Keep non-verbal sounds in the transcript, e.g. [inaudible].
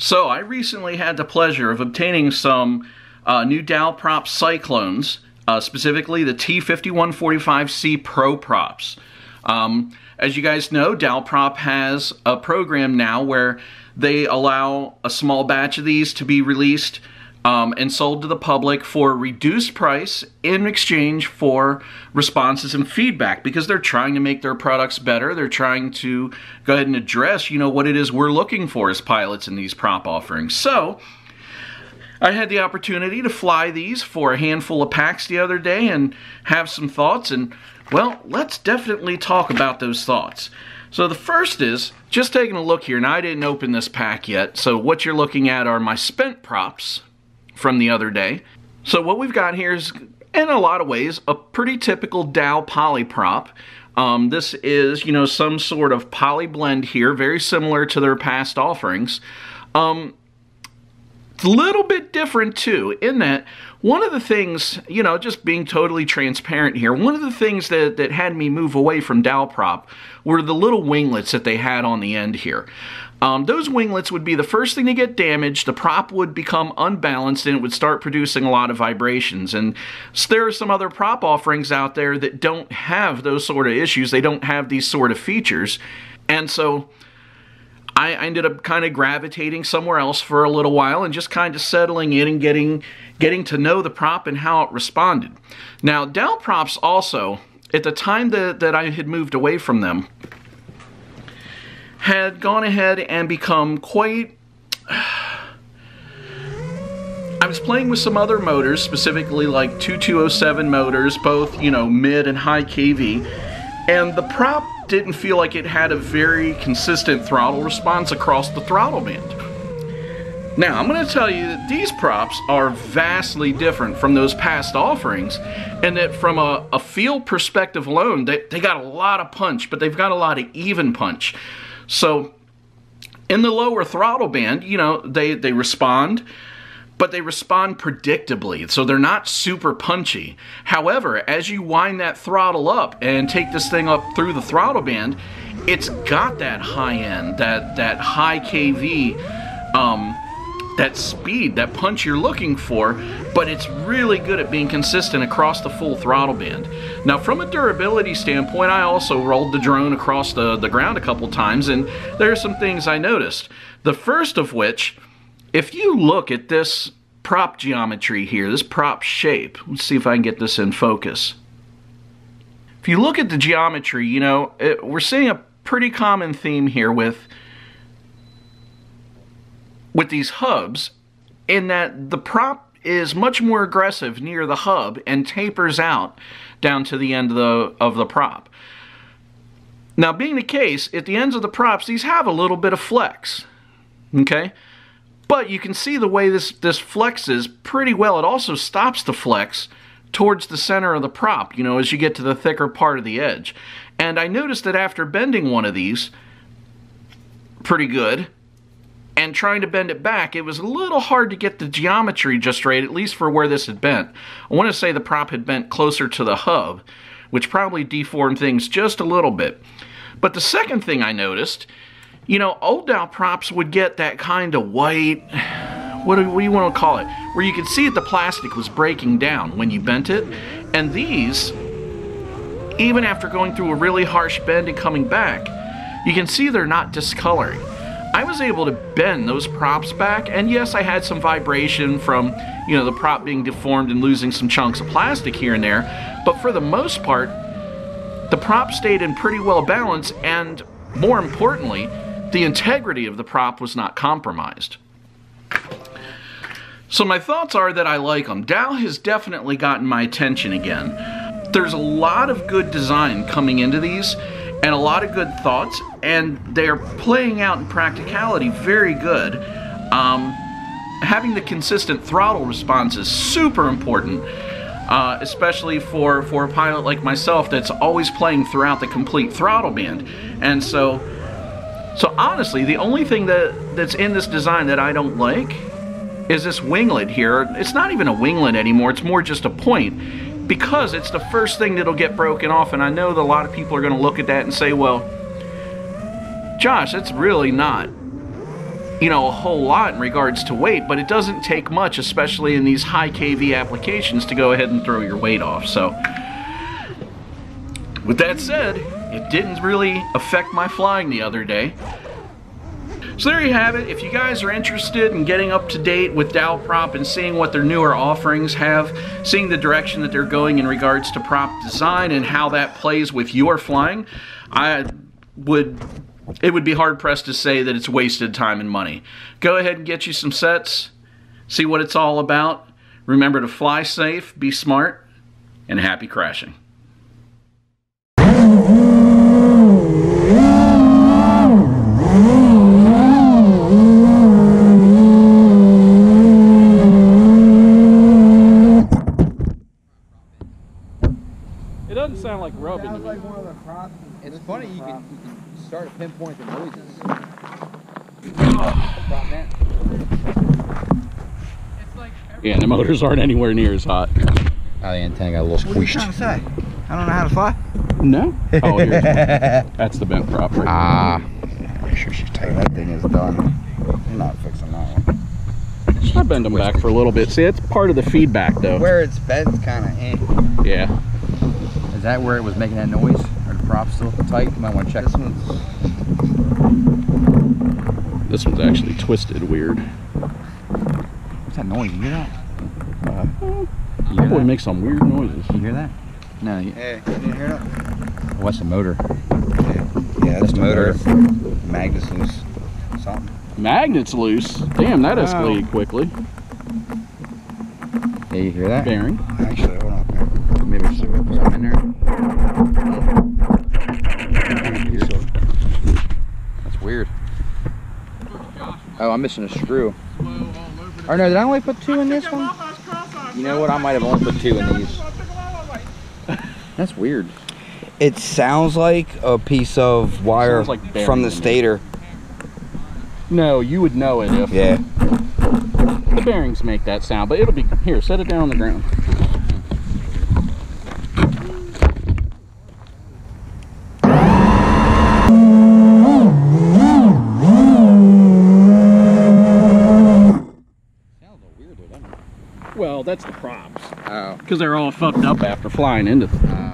So I recently had the pleasure of obtaining some uh, new Dal Prop Cyclones, uh, specifically the T5145C Pro props. Um, as you guys know, Dal Prop has a program now where they allow a small batch of these to be released um, and sold to the public for reduced price in exchange for responses and feedback because they're trying to make their products better. They're trying to go ahead and address, you know, what it is we're looking for as pilots in these prop offerings. So, I had the opportunity to fly these for a handful of packs the other day and have some thoughts and well, let's definitely talk about those thoughts. So the first is, just taking a look here, and I didn't open this pack yet, so what you're looking at are my spent props from the other day. So what we've got here is, in a lot of ways, a pretty typical Dal poly prop. Um, this is, you know, some sort of poly blend here, very similar to their past offerings. Um, it's a little bit different too, in that one of the things, you know, just being totally transparent here, one of the things that, that had me move away from Dal prop were the little winglets that they had on the end here. Um, those winglets would be the first thing to get damaged, the prop would become unbalanced, and it would start producing a lot of vibrations. And there are some other prop offerings out there that don't have those sort of issues. They don't have these sort of features. And so I ended up kind of gravitating somewhere else for a little while and just kind of settling in and getting getting to know the prop and how it responded. Now, Dal props also, at the time that, that I had moved away from them, had gone ahead and become quite... [sighs] I was playing with some other motors, specifically like 2207 motors, both, you know, mid and high KV, and the prop didn't feel like it had a very consistent throttle response across the throttle band. Now, I'm going to tell you that these props are vastly different from those past offerings, and that from a, a feel perspective alone, they, they got a lot of punch, but they've got a lot of even punch. So in the lower throttle band, you know, they, they respond, but they respond predictably, so they're not super punchy. However, as you wind that throttle up and take this thing up through the throttle band, it's got that high end, that, that high KV, um, that speed, that punch you're looking for, but it's really good at being consistent across the full throttle band. Now, from a durability standpoint, I also rolled the drone across the, the ground a couple times, and there are some things I noticed. The first of which, if you look at this prop geometry here, this prop shape, let's see if I can get this in focus. If you look at the geometry, you know, it, we're seeing a pretty common theme here with with these hubs in that the prop is much more aggressive near the hub and tapers out down to the end of the, of the prop. Now, being the case, at the ends of the props, these have a little bit of flex, okay? But you can see the way this, this flexes pretty well. It also stops the flex towards the center of the prop, you know, as you get to the thicker part of the edge. And I noticed that after bending one of these, pretty good, and trying to bend it back, it was a little hard to get the geometry just right, at least for where this had bent. I want to say the prop had bent closer to the hub, which probably deformed things just a little bit. But the second thing I noticed, you know, old Dal props would get that kind of white, what do, what do you want to call it, where you could see that the plastic was breaking down when you bent it. And these, even after going through a really harsh bend and coming back, you can see they're not discoloring. I was able to bend those props back, and yes, I had some vibration from, you know, the prop being deformed and losing some chunks of plastic here and there, but for the most part, the prop stayed in pretty well balance, and more importantly, the integrity of the prop was not compromised. So my thoughts are that I like them. Dal has definitely gotten my attention again. There's a lot of good design coming into these, and a lot of good thoughts, and they're playing out in practicality very good. Um, having the consistent throttle response is super important, uh, especially for, for a pilot like myself that's always playing throughout the complete throttle band. And so, so honestly, the only thing that, that's in this design that I don't like is this winglet here. It's not even a winglet anymore, it's more just a point because it's the first thing that'll get broken off and I know that a lot of people are going to look at that and say, well, Josh, that's really not you know, a whole lot in regards to weight, but it doesn't take much, especially in these high KV applications, to go ahead and throw your weight off. So, with that said, it didn't really affect my flying the other day. So there you have it. If you guys are interested in getting up to date with Dal Prop and seeing what their newer offerings have, seeing the direction that they're going in regards to prop design and how that plays with your flying, I would it would be hard pressed to say that it's wasted time and money. Go ahead and get you some sets, see what it's all about. Remember to fly safe, be smart, and happy crashing. Rubbing. Sounds like one of the props. It's funny you can, you can start to pinpoint the noises. Prop net. Yeah, the motors aren't anywhere near as hot. Oh, the antenna got a little What are you squeezed. trying to say? I don't know how to fly. No? Oh, here's. [laughs] That's the bent prop right Ah, Make sure she's tight. That thing is done. I'm not fixing that one. I bend them back for a little bit. See, that's part of the feedback, though. Where it's bent, kind of eh. Yeah. Is that where it was making that noise? Or the prop still tight? You might want to check. This one's. This one's actually twisted weird. What's that noise? You hear that? Uh, you hear Probably that? makes some weird noises. You hear that? No. You, Hey, you didn't hear that? what's the motor? Yeah, that's the motor. motor. Magnus loose. Something. Magnet's loose. Damn, that Wow. escalated quickly. Yeah, you hear that? Bearing. Actually, hold on. Maybe see what was in there. Oh, I'm missing a screw. Or no, did I only put two in this one? You know what? I might have only put two in these. That's weird. It sounds like a piece of wire like from the stator. No, you would know it if Yeah. the bearings make that sound, but it'll be here. Set it down on the ground. Well, that's the props Oh. because they're all fucked up after flying into. Uh,